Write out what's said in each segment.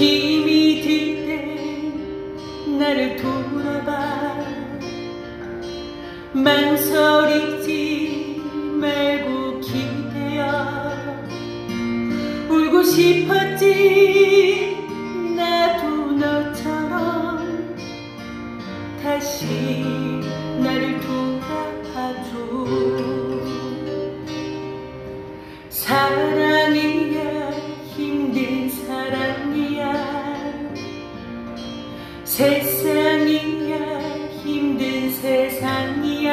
힘이 들 때 나를 돌아봐. 망설이지 말고 기대어. 울고 싶었지 나도 너처럼 다시 세상이야 힘든 세상이야.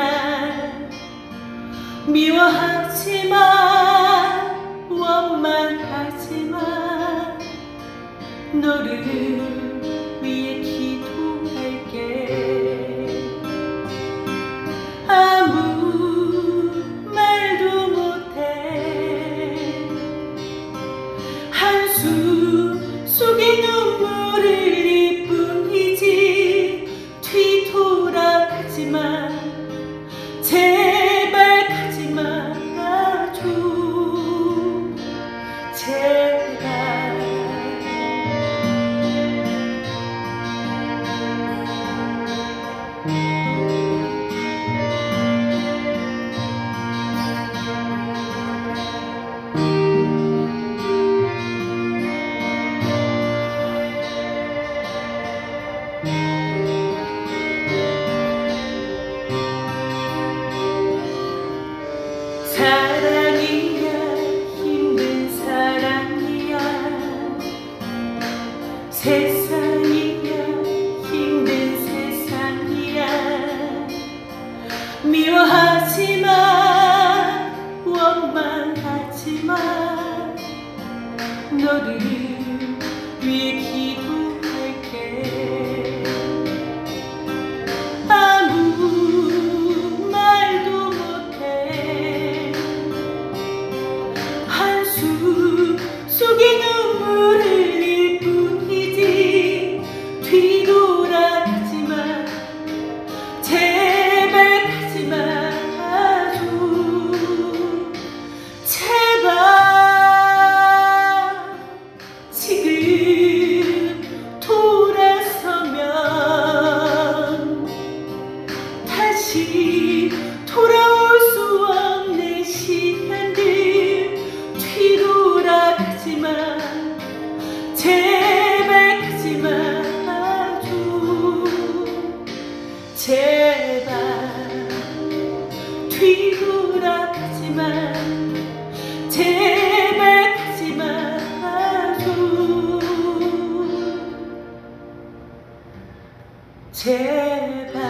미워하지 마 제 세상이야 힘든 세상이야. 미워하지마 원망하지마 너를 뒤돌아가지마 제발 가지 말아줘 제발